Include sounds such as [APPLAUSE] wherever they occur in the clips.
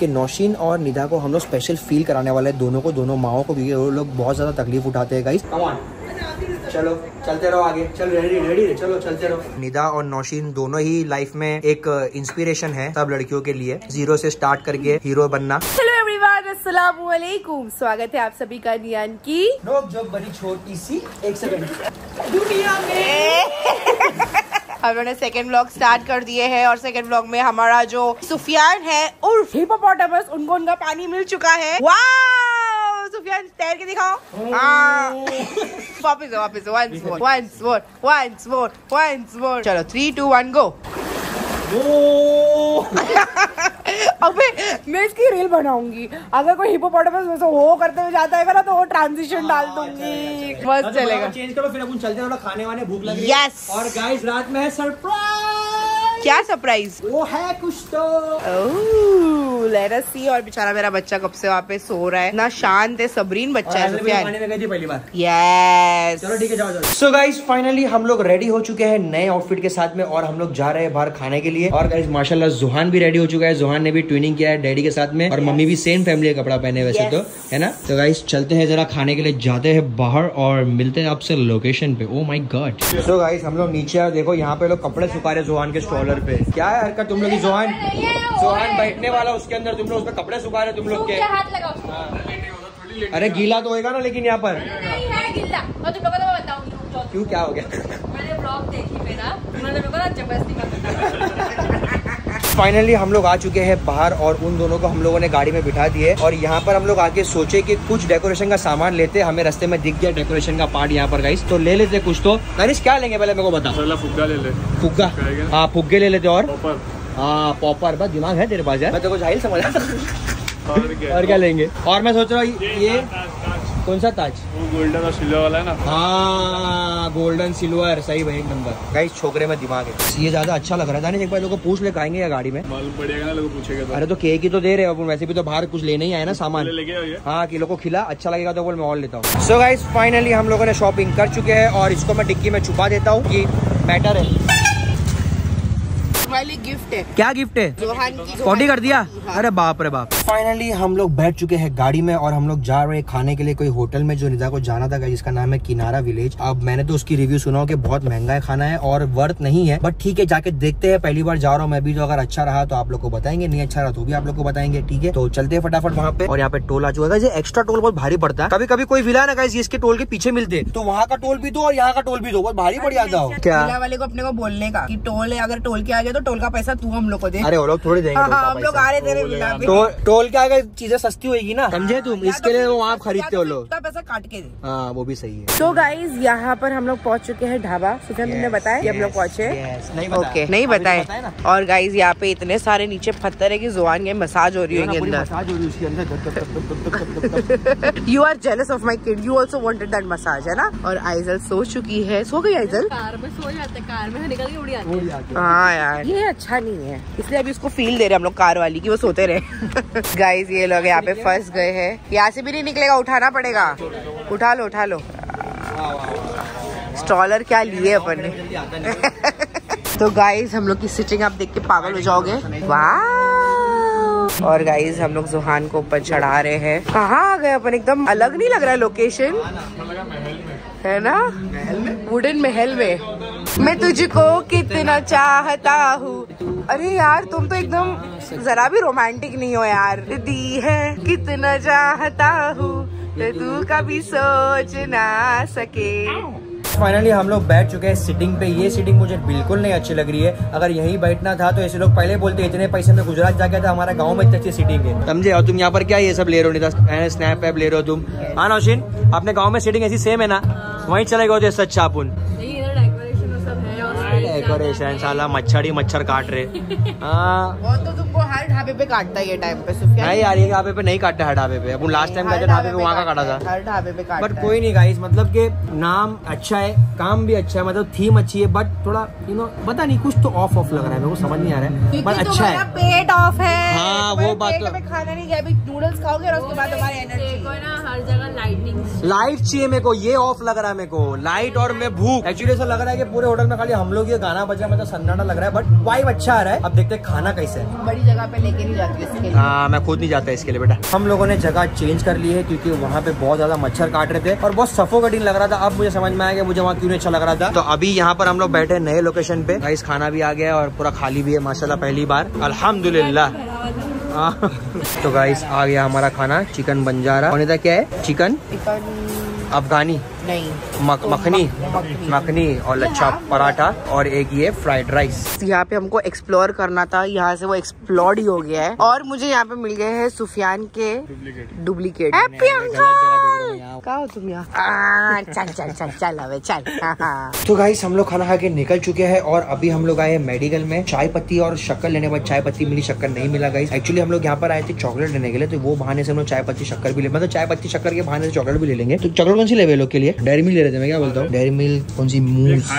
कि नौशीन और निदा को हम लोग स्पेशल फील कराने वाले हैं। दोनों को दोनों माओ को क्योंकि वो लोग बहुत ज़्यादा तकलीफ़ उठाते हैं गाइस चलो चलते रहो आगे। चल रेडी रेडी चलो चलते रहो। निदा और नौशीन दोनों ही लाइफ में एक इंस्पिरेशन है सब लड़कियों के लिए। ज़ीरो से स्टार्ट करके हीरो बनना। हेलो एवरीवन अस्सलाम वालेकुम स्वागत है आप सभी का नियान की। लोग जो बड़ी छोटी सी। एक सेकंड दुनिया [LAUGHS] हम लोगों ने सेकेंड ब्लॉग स्टार्ट कर दिए है और सेकेंड ब्लॉग में हमारा जो सुफियान है उर्फ़ हिपोपोटामस उनको उनका पानी मिल चुका है। वाओ सुफियान तैर के दिखाओ। वापिस वापस वापस once more once more once more once more चलो थ्री टू वन गो [LAUGHS] अबे मैं इसकी रील बनाऊँगी। अगर कोई हिपोपोटामस वैसे हो करते हुए जाता है ना तो वो ट्रांजिशन डाल दूँगी। बस चलेगा। चेंज करो फिर अपन चलते हैं थोड़ा खाने वाने भूख लग रही है। और गाइस रात में है सरप्राइज़ क्या सरप्राइज़ वो है कुछ तो। लेट अस सी और बेचारा मेरा बच्चा कब से वहाँ पे सो रहा है। ना शांत है सबरीन बच्चा है पहली बार। यस चलो ठीक है जाओ जाओ। सो गाइस फाइनली हम लोग रेडी हो चुके हैं नए आउटफिट के साथ में और हम लोग जा रहे हैं बाहर खाने के लिए। और गाइस माशाल्लाह जुहान भी रेडी हो चुका है। जुहान ने भी ट्विनिंग किया है डैडी के साथ में। और मम्मी भी सेम फैमिली का कपड़ा पहने वैसे तो है ना? तो गाइस चलते हैं जरा खाने के लिए। जाते हैं बाहर और मिलते हैं आपसे लोकेशन पे। Oh my God so guys हम लोग नीचे आ देखो यहाँ पे लोग कपड़े सुखा रहे जुहान के स्टॉलर पे। क्या है हरकत तुम लोग जुहान जुहान बैठने वाला उसके अंदर तुम लोग उसमें कपड़े सुखा रहे तुम लोग के? हाथ लगाओ। अरे गीला तो होएगा ना लेकिन यहाँ पर? नहीं है गिल्ला और तुम लोगों को बताऊँगी। क्यों क्या हो गया? मैंने ब्लॉग देखी मेरा उन्होंने मेरे को ज़बरदस्ती फाइनली हम लोग आ चुके हैं बाहर और उन दोनों को हम लोगों ने गाड़ी में बिठा दिए और यहाँ पर हम लोग आके सोचे कि कुछ डेकोरेशन का सामान लेते हमें रास्ते में दिख गया डेकोरेशन का पार्ट यहाँ पर गाइस तो ले लेते कुछ तो। गाइस क्या लेंगे पहले मेरे को बता। फुग्गा ले ले फुग्गा? हाँ फुग्गे ले लेते और? हाँ पॉपर बस दिमाग है तेरे पास यार। मैं तो कुछ समझा। और क्या? और क्या लेंगे? और मैं सोच रहा हूँ ये कौन सा ताज? वो गोल्डन और सिल्वर वाला है ना? हाँ गोल्डन सिल्वर सही भाई एक नंबर। गाइस छोकरे में दिमाग है। ये ज़्यादा अच्छा लग रहा है। दानिश एक बार लोगों को पूछ ले आएँगे या गाड़ी में। मालूम पड़ेगा ना लोग पूछेगा तो। अरे तो केक ही तो दे रहे हो वैसे भी तो बाहर कुछ लेने ही आए ना सामान। ले लेके हाँ किलो को खिला अच्छा लगेगा तो बोल मैं और लेता हूँ। सो गाइस फाइनली हम लोगों ने शॉपिंग कर चुके हैं और इसको मैं डिक्की में छुपा देता हूँ की मैटर है। वाली गिफ्ट है। क्या गिफ्ट है? जोहान कर दिया? हाँ। अरे बाप रे बाप। फाइनली हम लोग बैठ चुके हैं गाड़ी में और हम लोग जा रहे हैं खाने के लिए कोई होटल में जो निदा को जाना था जिसका नाम है किनारा विलेज अब मैंने तो उसकी रिव्यू सुना हो कि बहुत महँगा है खाना है और वर्थ नहीं है। बट ठीक है जाके देखते हैं। पहली बार जा रहा हूँ मैं भी तो अगर अच्छा रहा तो आप लोग को बताएँगे। नहीं अच्छा रहा तो भी आप लोग को बताएँगे ठीक है? तो चलते हैं फटाफट वहाँ पे। और यहाँ पे टोल आ चुका है। एक्स्ट्रा टोल बहुत भारी पड़ता है। कभी कभी कोई विला ना गाइस इसके टोल के पीछे मिलते तो वहाँ का टोल भी दो और यहाँ का टोल भी दो। बहुत भारी पड़ जाता हो। जिला वाले को अपने को बोलने का कि टोल है अगर टोल के आ गया तो टोल का पैसा तू हम लोग को दे। अरे वो लोग थोड़ी देंगे हाँ हम लोग आ रहे तेरे तो टोल के आगे चीज़ें सस्ती होगी ना। समझे तुम? इसके तो लिए वो आप खरीदते हो तो लोग। पैसा काट के हाँ वो भी सही है। तो गाइज़ यहाँ पर हम लोग पहुँच चुके हैं ढाबा। सुफियान तुमने बताया हम लोग पहुँचे। ओके नहीं बताए। और गाइज़ यहाँ पे इतने सारे नीचे पत्थर है की ज़ुबान के मसाज हो रही होगी अंदर। हो है। You are jealous of my kid you also wanted that massage है ना? और आइजल सो चुकी है। सो गई आइजल कार में सो जाते हैं, कार में निकल के उड़ी आती है। हाँ यार। ये अच्छा नहीं है। इसलिए अभी उसको फील दे रहे हम लोग कार वाली की वो सोते रहे। [LAUGHS] गाइज़ ये लोग यहाँ पे फंस गए हैं। यहाँ से भी नहीं निकलेगा उठाना पड़ेगा। उठा लो उठा लो। स्टॉलर क्या लिए अपन ने? [LAUGHS] तो गाइस हम लोग की सिटिंग आप देख के पागल हो जाओगे। वाह और गाइज़ हम लोग जुहान को ऊपर चढ़ा रहे हैं। कहाँ आ गए अपन? एकदम अलग नहीं लग रहा है लोकेशन है ना? वुडन महल में। मैं तुझको कितना चाहता हूँ। अरे यार तुम तो एकदम जरा भी रोमांटिक नहीं हो यार। दी है कितना चाहता हूँ तो तू कभी सोच ना सके। फाइनली हम लोग बैठ चुके हैं सिटिंग पे। ये सिटिंग मुझे बिल्कुल नहीं अच्छी लग रही है। अगर यही बैठना था तो ऐसे लोग पहले बोलते इतने पैसे में गुजरात जाके था हमारा गाँव में इतनी अच्छी सिटिंग है। समझे? और तुम यहाँ पर क्या ये सब ले रहे हो? नहीं स्नैप ऐप ले रहे हो तुम। हाँ नौशीन अपने गाँव में सिटिंग ऐसी सेम है ना? वहीं चले गए अच्छा अपन डेकोरेशन साला मच्छर ही मच्छर काट रहे। [LAUGHS] हाँ। तो तुमको हर ढाबे पे काटता है ये टाइम पे नहीं यार ये ढाबे पे नहीं काटते हर ढाबे पे। अपन लास्ट टाइम हर गए ढाबे पे वहाँ का काटा था। हर ढाबे पे बट कोई नहीं गाइस मतलब कि नाम अच्छा है काम भी अच्छा है मतलब थीम अच्छी है बट थोड़ा यू नो पता नहीं कुछ तो ऑफ़ ऑफ़ लग रहा है मेरे को समझ नहीं आ रहा है बट अच्छा है। पेट ऑफ़ है हाँ, वो बात खाना नहीं गया नूडल्स खाओगे और उसके बाद तुम्हारी एनर्जी ना हर जगह लाइटिंग लाइट चाहिए मेरे को ये ऑफ़ लग रहा है मेरे को। लाइट और मैं भूख। एक्चुअली ऐसा लग रहा है कि पूरे होटल में खाली हम लोग ये गाना बजा मतलब सन्नाटा लग रहा है बट वाइब अच्छा आ रहा है। अब देखते हैं खाना कैसे है। बड़ी जगह पे लेके नहीं जाती इसके लिए। हाँ मैं खुद नहीं जाता इसके लिए बेटा। हम लोगों ने जगह चेंज कर ली है क्योंकि वहाँ पे बहुत ज़्यादा मच्छर काट रहे थे और बहुत सफोकेटिंग लग रहा था। अब मुझे समझ में आया कि मुझे वहाँ क्यों अच्छा लग रहा था। तो अभी यहाँ पर हम लोग बैठे नए लोकेशन पे। राइस खाना भी आ गया और पूरा खाली भी है माशाल्लाह पहली बार। अल्हम्दुलिल्लाह। हाँ। [LAUGHS] तो गाइस आ गया हमारा खाना चिकन बंजारा। और इधर क्या है? चिकन? चिकन अफगानी। नहीं। मख, मखनी। मखनी। और लच्छा पराठा और एक ये फ्राइड राइस यहाँ पे हमको एक्सप्लोर करना था यहाँ से वो एक्सप्लोर ही हो गया है। और मुझे यहाँ पे मिल गए हैं सुफियान के डुप्लीकेट हैप्पी हो तुम यहाँ चल चल चल चल अबे चल। [LAUGHS] तो गाइस हम लोग खाना खा के निकल चुके हैं और अभी हम लोग आए हैं मेडिकल में। चाय पत्ती और शक्कर लेने के बाद चाय पत्ती मिली शक्कर नहीं मिला गाइस एक्चुअली हम लोग यहाँ पर आए थे चॉकलेट लेने के लिए तो वो बहाने से हम लोग चाय पत्ती शक्कर भी ले मतलब चाय पत्ती शक्कर के बहाने से चॉकलेट भी ले लेंगे। तो चॉकलेट कौन सी ले लोग के लिए? डेयरी मिल्क ले रहे थे मैं क्या बोलता हूँ? डेयरी मिल्क कौन सी मूस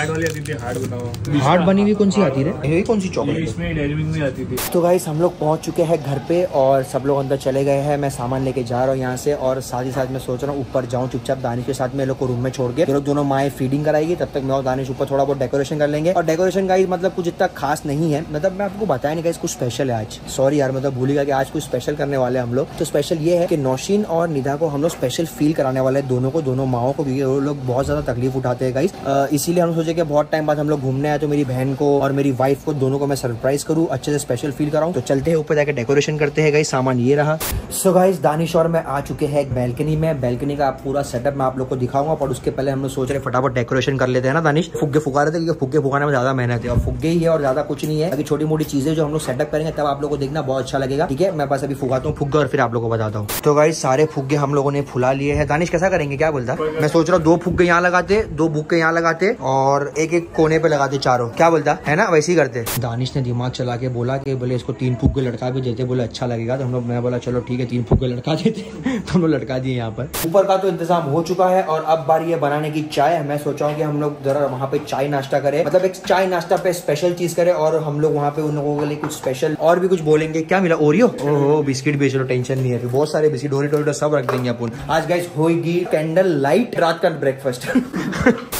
हार्ड बनी हुई कौन सी आती है? ये कौन सी चॉकलेट इसमें डेयरी आती थी। तो गाइस हम लोग पहुँच चुके हैं घर पे और सब लोग अंदर चले गए हैं। मैं सामान लेके जा रहा हूँ यहाँ से और साथ ही साथ मैं सोच रहा हूँ ऊपर जाऊँ, चुपचाप दानिश के साथ में लोग को रूम में छोड़ के। लोग दोनों माए फीडिंग कराएगी, तब तक मैं और दानिश ऊपर थोड़ा बहुत डेकोरेशन कर लेंगे। और डेकोरेशन गाइस मतलब कुछ इतना खास नहीं है। मतलब मैं आपको बताया नहीं कुछ स्पेशल है आज। सॉरी यार मतलब भूलिएगा कि आज कुछ स्पेशल करने वाले हम लोग। तो स्पेशल ये है कि नौशीन और निधा को हम लोग स्पेशल फील कराने वाले हैं, दोनों को, दोनों माओ को, क्योंकि वो लोग बहुत ज़्यादा तकलीफ़ उठाते हैं गाइस इसीलिए हम सोचे कि बहुत टाइम बाद हम लोग घूमने आए तो मेरी बहन को और मेरी वाइफ को दोनों को मैं सरप्राइज़ करूँ, अच्छे से स्पेशल फील कराऊं। तो चलते हैं ऊपर जाकर डेकोरेशन करते हैं गाइस सामान ये रहा। सो गाइस दानिश और मैं आ चुके हैं एक बैल्कनी में। बैल्कनी का पूरा सेटअप मैं आप लोग को दिखाऊँगा पर उसके पहले हम लोग सोच रहे फटाफट डेकोरेशन कर लेते हैं ना दानिश फुग्गे फुका रहे थे क्योंकि फुग्गे फुकाने में ज़्यादा मेहनत है। और फुग्गे ही है और ज़्यादा कुछ नहीं है। अभी छोटी मोटी चीज़ें जो हम लोग सेटअप करेंगे तब आप लोग को देखना बहुत अच्छा लगेगा। ठीक है? मैं पास अभी फुगाता हूँ फुग्गे और फिर आप लोग को बताता हूँ। तो गाइस सारे फुग्गे हम लोगों ने फुला लिए हैं। दानिश कैसा करेंगे? क्या बोलता? मैं सोच रहा हूँ दो फुग्गे यहाँ लगाते दो बुक्के यहाँ लगाते और एक एक कोने पे लगाते चारों। क्या बोलता? है ना? वैसे ही करते। दानिश ने दिमाग चला के बोला कि बोले इसको तीन फुग्गे लड़का भी देते। बोले अच्छा लगेगा। तो हम लोग मैं बोला चलो ठीक है तीन फुग्गे लड़का देते। [LAUGHS] तो हम लोग लड़का दिए यहाँ पर। ऊपर का तो इंतज़ाम हो चुका है और अब बारी है बनाने की चाय। मैं सोचा हूँ कि हम लोग जरा वहाँ पे चाय नाश्ता करें। मतलब एक चाय नाश्ता पे स्पेशल चीज़ करें और हम लोग वहाँ पे उन लोगों के लिए कुछ स्पेशल और भी कुछ बोलेंगे। क्या मिला? ओरियो ओहो बिस्किट बेच लो टेंशन नहीं है। बहुत सारे बिस्किट ओरियो टोरियो सब रख देंगे अपन। आज गाइस होगी कैंडल लाइट रात का ब्रेकफास्ट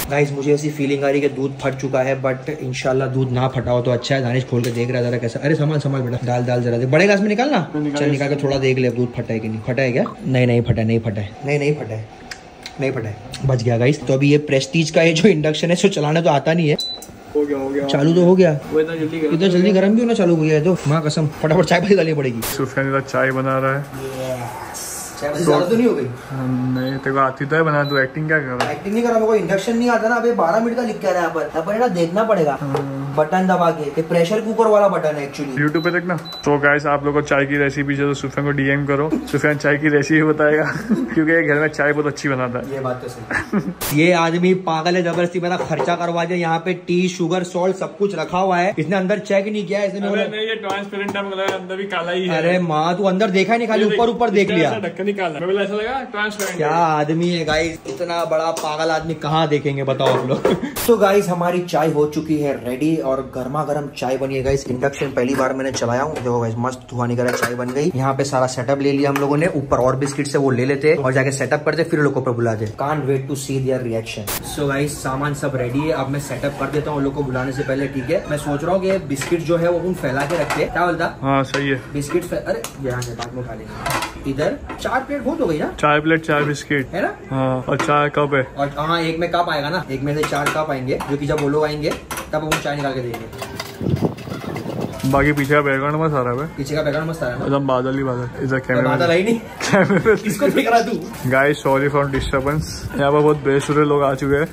गाइस [LAUGHS] मुझे ऐसी फीलिंग आ रही है कि दूध फट चुका है बट इनशाला दूध ना फटा हो तो अच्छा है। दानिश खोल के देख रहा जरा कैसा। अरे संभाल संभाल बेटा दाल दाल जरा दे। बड़े ग्लास में निकालना? चल निकाल के थोड़ा देख ले दूध फटा है कि नहीं। फटा है क्या? नहीं नहीं फटा नहीं फटा है नहीं नहीं फटा है नहीं फटा है। बच गया गाइस तो अभी ये प्रेस्टीज का ये जो इंडक्शन है सो चलाना तो आता नहीं है। हो गया हो गया। चालू तो हो गया। इतना जल्दी इतना जल्दी गर्म भी होना चालू हो गया है तो माँ कसम फटाफट चाय पत्ती डालनी पड़ेगी। सुफियान चाय बना रहा है। चाय पत्ती तो नहीं हो गई? नहीं तेरे को आती तो है बना तू एक्टिंग क्या कर रहा है? एक्टिंग नहीं करा मेरे को इंडक्शन नहीं आता ना। अभी बारह मिनट का लिख के आ रहा है यहाँ पर। अपन ना देखना पड़ेगा। बटन दबा के ये प्रेशर कुकर वाला बटन है एक्चुअली यूट्यूब पे देखना। तो गाइस आप लोगों को चाय की रेसिपी चाहिए तो सुफियान को डीएम करो। सुफियान चाय की रेसिपी बताएगा। [LAUGHS] क्योंकि ये घर में चाय बहुत अच्छी बनाता है। ये बात तो सही। ये आदमी पागल है ज़बरदस्ती मेरा खर्चा करवा दे यहाँ पे टी शुगर सॉल्ट सब कुछ रखा हुआ है। इसने अंदर चेक नहीं किया इसने बोला नहीं ये ट्रांसपेरेंट है मतलब अंदर भी काला ही है। अरे माँ तू अंदर देखा ही नहीं खाली ऊपर ऊपर देख लिया। ढक्कन निकाला। ऐसा लगा ट्रांसपेरेंट क्या आदमी है गाइस इतना बड़ा पागल आदमी कहाँ देखेंगे बताओ आप लोग। [LAUGHS] तो गाइस हमारी चाय हो चुकी है रेडी और गर्मा गर्म चाय बनी है इंडक्शन पहली बार मैंने चलाया हूँ। देखो गाइस मस्त धुआँ निकला चाय बन गई। यहाँ पे सारा सेटअप ले लिया हम लोगों ने। ऊपर और बिस्किट से वो ले लेते और जाके सेटअप करते फिर लोगों को बुलाते can wait to see their reaction so guys सामान सब रेडी है। अब मैं सेटअप कर देता हूँ लोग को बुलाने से पहले ठीक है? मैं सोच रहा हूँ कि बिस्किट जो है वो उन फैला के रखते क्या बोलता? हाँ सही है। बिस्किट अरे यहाँ से बाद में खा लेंगे। इधर चार प्लेट बहुत हो गई ना? चाय प्लेट चाय बिस्किट। है ना? हाँ और चाय कप है। और हाँ एक में कप आएगा ना? एक में से चार कप आएँगे जो कि जब वो लोग आएँगे तब हम चाय निकाल के देंगे। बाकी पीछे का बैकग्राउंड में सारा है पीछे का बैकग्राउंड मस्त आ रहा है। एकदम बादल ही बादल। इधर मैं बादल कैमरा आई नहीं। [LAUGHS] कैमरे किसको [LAUGHS] देख रहा तू। गाइस सॉरी फॉर डिस्टरबेंस यहाँ पर बहुत बेसुरे लोग आ चुके हैं।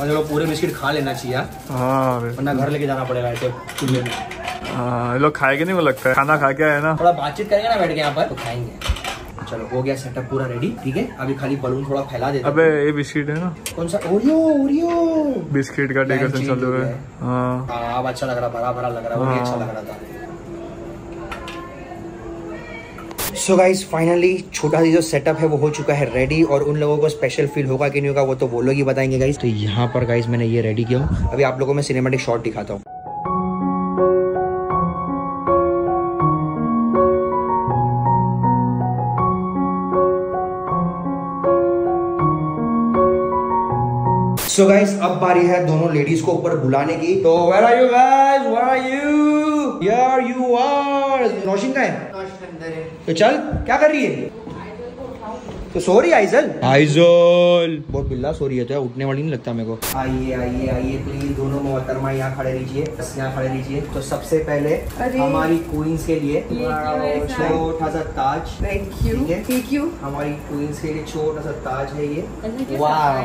और लोग पूरे बिस्किट खा लेना चाहिए हाँ वरना घर लेके जाना पड़ेगा ऐसे चूल्हे में। हाँ ये लोग खाएँगे नहीं वो लगता है। खाना खा के आए ना। थोड़ा बातचीत करेंगे ना बैठ के यहाँ पर तो खाएँगे। चलो हो गया सेटअप पूरा रेडी ठीक है? अभी खाली बलून थोड़ा फैला देते अबे ये बिस्किट है ना? कौन सा? ओरियो ओरियो बिस्किट का डेकोरेशन चालू है। गया है। हाँ। हाँ अब अच्छा लग रहा भरा भरा लग रहा है वो अच्छा लग रहा था। सो गाइस फाइनली छोटा सा जो सेटअप है वो हो चुका है रेडी और उन लोगों को स्पेशल फील होगा कि नहीं होगा वो तो वो लोग ही बताएँगे गाइस तो यहाँ पर गाइस मैंने ये रेडी किया हूँ। अभी आप लोगों में सिनेमेटिक शॉट दिखाता हूँ। सो गाइस अब बारी है दोनों लेडीज़ को ऊपर बुलाने की। तो where are you guys where are you यार यू आर रोशन का है। तो चल क्या कर रही है? तो सो रही है आइजल। आइजल। बहुत बिल्ला सो रही है तो उठने वाली नहीं लगता मेरे को। आइए आइए आइए प्लीज़ दोनों मोहतरमा यहाँ खड़े रहिए बस यहाँ खड़े रहिए। तो सबसे पहले हमारी क्वींस के लिए छोटा सा ताज थैंक यू थैंक यू हमारी क्वींस के लिए छोटा सा ताज है ये। ऐसे वाह?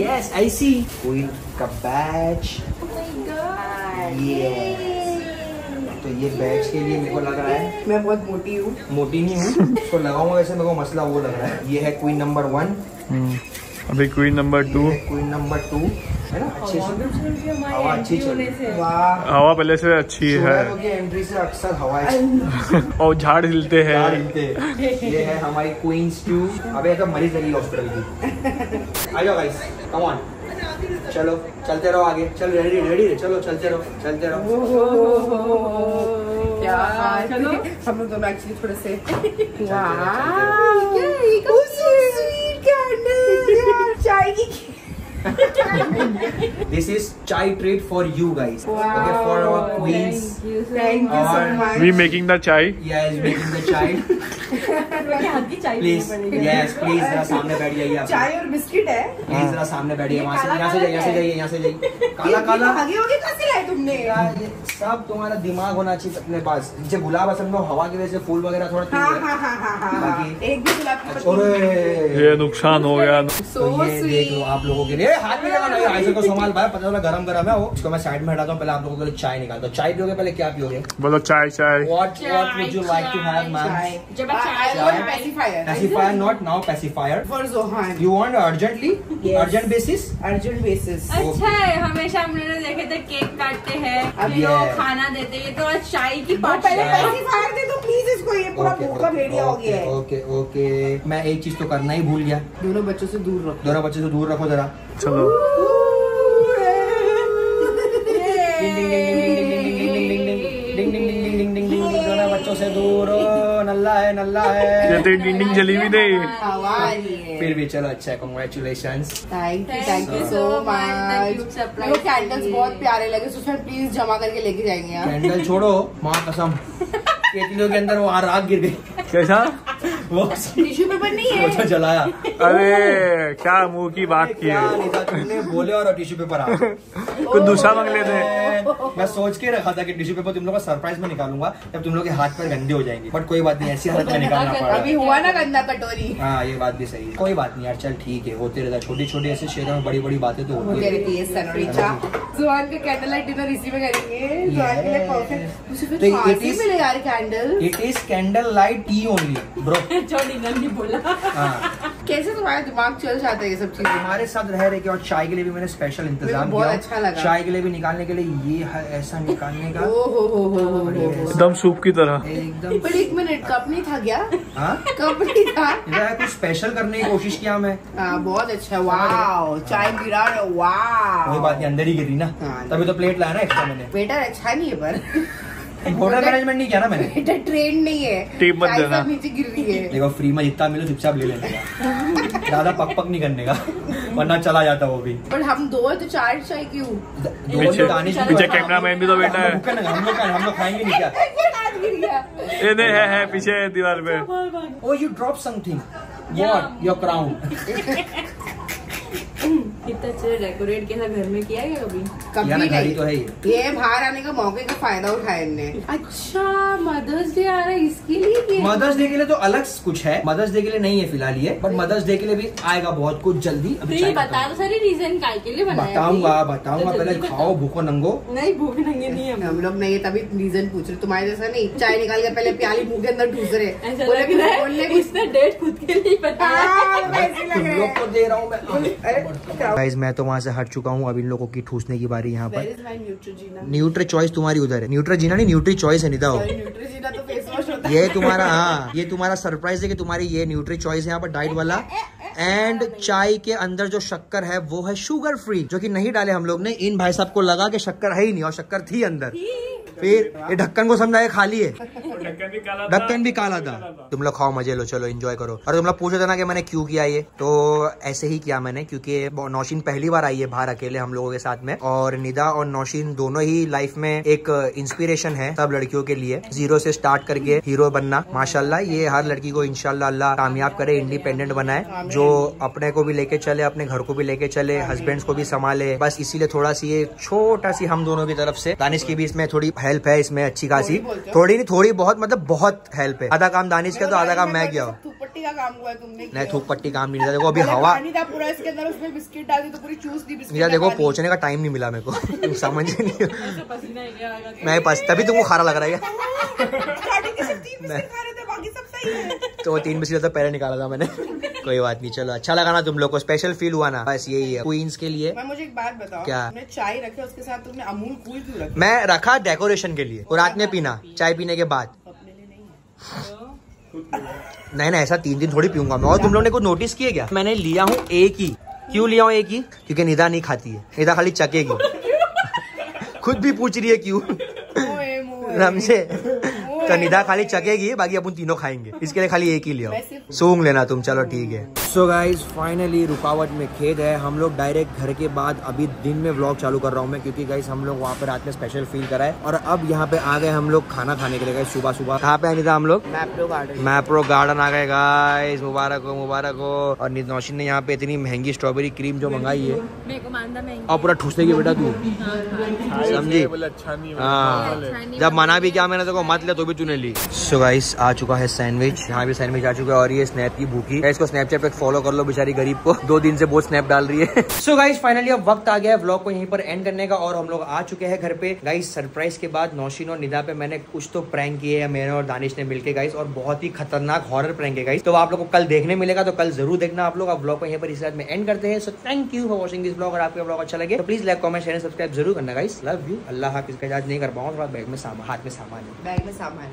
यस आई सी क्वीन का बैच Oh God. Yes. तो ये बैच के लिए मेरे को लग रहा है। मैं बहुत मोटी हूँ। मोटी नहीं हूँ इसको लगाऊँगा वैसे मेरे को मसला वो लग रहा है। ये है क्वीन नंबर वन अभी queen number two queen number two है ना? अच्छे हवा से। चल रही है हवा अच्छी चल रही है। वाह। हवा पहले से अच्छी है। एंट्री से अक्सर हवाएँ [LAUGHS] और झाड़ हिलते हैं। ये है हमारी क्वींस टू अबे मरीज़ लगी हॉस्पिटल की। [LAUGHS] आ जाओ गाइस कम ऑन चलो चलते रहो आगे। चल रेडी रेडी चलो चलते रहो चलते रहो। क्या चलो। हम लोग दोनों एक्चुअली थोड़े से चाय की [LAUGHS] this is chai treat for you guys. Wow. Okay, for our queens. Thank you, Thank you so much. We making the chai. Yes, making the chai. [LAUGHS] सामने बैठ जाइए चाय और बिस्किट है. यहाँ से जाइए काला काला. तो होगी तो लाए तुमने? हाँ, सब तुम्हारा दिमाग होना चाहिए अपने पास. जब गुलाब असल में हवा की वजह से फूल वगैरह थोड़ा हाँ, हाँ, एक भी गुलाब. अच्छा, ये नुकसान हो गया. तो देख लो आप लोगों के लिए. हाथ में लगाना है ऐसे को संभाल भाई पता चला गरम गरम है वो इसको मैं साइड में हटाता हूँ पहले आप लोगों के लिए चाय निकालता हूँ। चाय पियोगे पहले? क्या पियोगे? बोलो चाय चाय। What what would you like to have ma'am अच्छा है हमेशा हम लोग देखे थे केक काटते हैं खाना देते हैं ये तो आज चाय की पहले। दे दो प्लीज़ इसको ये पूरा भूखा भेड़िया हो गया है। ओके ओके मैं एक चीज़ तो करना ही भूल गया। दोनों बच्चों से दूर रखो। दोनों बच्चों से दूर रखो जरा। चलो। से दूर नल्ला है नल्ला है है फिर भी चलो अच्छा है congratulation thank you you so much candles बहुत प्यारे लगे तो प्लीज़ जमा करके लेके जाएँगे हाँ। कैंडल छोड़ो माँ कसम। के अंदर वो आग गिर गई। कैसा? वो टिश्यू पेपर नहीं है। तो जलाया। अरे क्या मुँह की बात की है? था तुमने बोले और टिश्यू पेपर आ [LAUGHS] कुछ दूसरा मांग लेते मैं सोच के रखा था कि टिश्यू पेपर तुम लोग का सरप्राइज़ में निकालूँगा जब तुम लोग के हाथ पर गंदे हो जाएँगे। बट कोई बात नहीं ऐसी हालत में निकालना पड़ा। अभी हुआ ना गंदा कटोरी। हाँ ये बात भी सही है। कोई बात नहीं यार चल ठीक है होते रहता छोटी छोटी ऐसे शहरों में बड़ी बड़ी बातें तो होती है। रहती है जुआन का कैंडल लाइट डिनर इसी में करेंगे। जुआन के लिए परफेक्ट उसे तो फिर it फांसी is- मिले यार candle it is candle light tea only bro बोला। हाँ। कैसे तुम्हारा दिमाग चल जाता है ये सब चीज़ें? हमारे साथ रह रहे के और चाय के लिए भी मैंने स्पेशल इंतज़ाम किया। अच्छा लगा। चाय के लिए भी निकालने के लिए ये है ऐसा निकालने का। एकदम सूप की तरह। एकदम पर एक मिनट कप नहीं था क्या? हाँ? कप नहीं था। कुछ स्पेशल करने की कोशिश किया मैं। हाँ बहुत अच्छा वाह चाय गिरा रहे वाह कोई बात नहीं अंदर ही गिरी ना। तभी तो प्लेट लाया ना एक्स्ट्रा मैंने। बेटा अच्छा नहीं है पर। होटल मैनेजमेंट नहीं किया ना मैंने। बेटा ट्रेन नहीं है। टिप मत देना। नीचे गिर रही है। देखो फ्री में जितना मिले चुपचाप ले लेने का। ज़्यादा पक पक नहीं करने का। वरना चला जाता वो भी। पर हम दो है तो चार चाय क्यों? दो पीछे दानिश पीछे बैठा। कैमरा मैन भी तो बैठा है। हम लोग हम लोग खाएँगे नहीं क्या? [LAUGHS] ये नहीं है, है पीछे दीवार पे। ओ you drop something what your crown कितना अच्छे डेकोरेट किया घर में? किया है क्या कभी? कभी नहीं। तो है ये। ये बाहर आने का मौके का फ़ायदा उठाया इनने। अच्छा मदर्स डे आ रहा है इसके लिए मदर्स डे के लिए तो अलग कुछ है। मदर्स डे के लिए नहीं है फ़िलहाल ये बट मदर्स डे के लिए भी आएगा बहुत कुछ जल्दी। तो अभी बता दो सारी रीजन काय के लिए बताऊँगा बताऊँगा तो पहले खाओ भूखो नंगो। नहीं भूख नंगे नहीं है हम लोग नहीं तभी रीजन पूछ रहे तुम्हारे जैसा नहीं। चाय निकाल के पहले प्याली मुँह के अंदर ठूस रहे। इसने डेट खुद के लिए बताया हाँ, वैसे लग तुम रहा लोग को दे रहा हूँ मैं। गाइस मैं तो वहाँ से हट चुका हूँ। अब इन लोगों की ठूसने की बारी यहाँ पर? न्यूट्री चॉइस तुम्हारी उधर है। न्यूट्रीजीना नहीं न्यूट्री चॉइस है हो। तो ये तुम्हारा हाँ ये तुम्हारा सरप्राइज़ है कि तुम्हारी ये न्यूट्री चॉइस है यहाँ पर डाइट वाला। एंड चाय के अंदर जो शक्कर है वो है शुगर फ्री जो कि नहीं डाले हम लोग ने। इन भाई साहब को लगा कि शक्कर है ही नहीं और शक्कर थी अंदर। फिर ये ढक्कन को समझाया खाली है। ढक्कन भी काला ढक्कन भी काला था। तुम लोग खाओ मज़े लो चलो एंजॉय करो। और तुम लोग पूछे थे ना कि मैंने क्यों किया ये? तो ऐसे ही किया मैंने क्योंकि नौशीन पहली बार आई है बाहर अकेले हम लोगों के साथ में। और निदा और नौशीन दोनों ही लाइफ में एक इंस्पिरेशन है सब लड़कियों के लिए। ज़ीरो से स्टार्ट करके हीरो बनना। माशाल्लाह ये हर लड़की को इनशाला अल्लाह कामयाब करे इंडिपेंडेंट बनाए जो अपने को भी लेके चले अपने घर को भी लेके चले हस्बैंड्स को भी संभाले। बस इसीलिए थोड़ा सी ये छोटा सी हम दोनों की तरफ़ से दानिश की भी इसमें थोड़ी हेल्प है इसमें अच्छी खासी। थोड़ी नहीं थोड़ी बहुत मतलब बहुत हेल्प है। आधा काम दानिश का तो आधा काम मैं किया हूँ। थूपट्टी का काम हुआ है तुमने नहीं थूक पट्टी काम नहीं था। देखो अभी हवा पानी था पूरा इसके अंदर उसमें बिस्किट डाल दी तो पूरी चूस दी बिस्किट देखो पहुँचने का टाइम नहीं मिला मेरे को। [LAUGHS] समझ नहीं मैं बस तभी तुमको खारा लग रहा है। स्टार्टिंग के सब तीन बिस्किट खा रहे थे बाकी सब सही है। तो वो तीन बिस्किट तो पहले निकाला था मैंने। कोई बात नहीं चलो अच्छा लगा ना तुम लोग को। स्पेशल फील हुआ ना। बस यही है। क्वींस के लिए मैं मुझे एक बात बताओ। क्या? तुमने चाय रखे उसके साथ तुमने अमूल कूल क्यों रखे? मैं रखा डेकोरेशन के लिए। और रात में पीना। चाय पीने के बाद। अपने लिए नहीं है। नहीं नहीं ऐसा तीन दिन थोड़ी पीऊँगा मैं। और तुम लोगों ने कुछ नोटिस किया क्या? मैंने लिया हूँ एक ही। क्यों लिया हूँ एक ही? क्योंकि निदा नहीं खाती है। निदा खाली चकेगी। खुद भी पूछ रही है क्यों? मोए। से हमसे तो निदा खाली चकेगी बाकी अपन तीनों खाएँगे। इसके लिए खाली एक ही लिया सूंग लेना तुम चलो ठीक है। सो गाइज़ फाइनली रुकावट में खेद है। हम लोग डायरेक्ट घर के बाद अभी दिन में व्लॉग चालू कर रहा हूँ मैं क्योंकि गाइज़ हम लोग वहाँ पे रात में स्पेशल फील करा है। और अब यहाँ पे आ गए हम लोग खाना खाने के लिए गए सुबह सुबह। कहाँ पे निदा हम लोग? मैप्रो गार्डन मैप्रो गार्डन आ गए गाइस मुबारक हो मुबारक हो। और नौशीन ने यहाँ पे इतनी महँगी स्ट्रॉबेरी क्रीम जो मंगाई है। और पूरा ठूस देगी बेटा तू। समझी? अच्छा हाँ। जब मना भी क्या मैंने तो मत ले तो भी तूने ली। सो गाइस आ चुका है सैंडविच यहाँ भी सैंडविच आ चुका है और ये स्नैप की भूखी। है इसको स्नैपचैट पे फॉलो कर लो बेचारी गरीब को। दो दिन से बहुत स्नैप डाल रही है। सो गाइस फाइनली अब वक्त आ गया है व्लॉग को यहीं पर एंड करने का और हम लोग आ चुके हैं घर पे। गाइस सरप्राइज़ के बाद नौशीन और निदा पे मैंने कुछ तो प्रैंक किए हैं मैंने और दानिश ने मिलकर गाइस और बहुत ही खतरनाक हॉरर प्रैंक है गाइस तो आप लोग को कल देखने मिलेगा तो कल ज़रूर देखना आप लोग। अब व्लॉग को यहीं पर इस रात में एंड करते हैं। So thank you for watching this blog और आपका ब्लॉग अच्छा लगे तो please like comment share subscribe ज़रूर करना गाइस लव यू अल्लाह हाफिज। का इजाज नहीं कर पाऊँगा थोड़ा बैग में सामान हाथ में सामान बैग में सामान।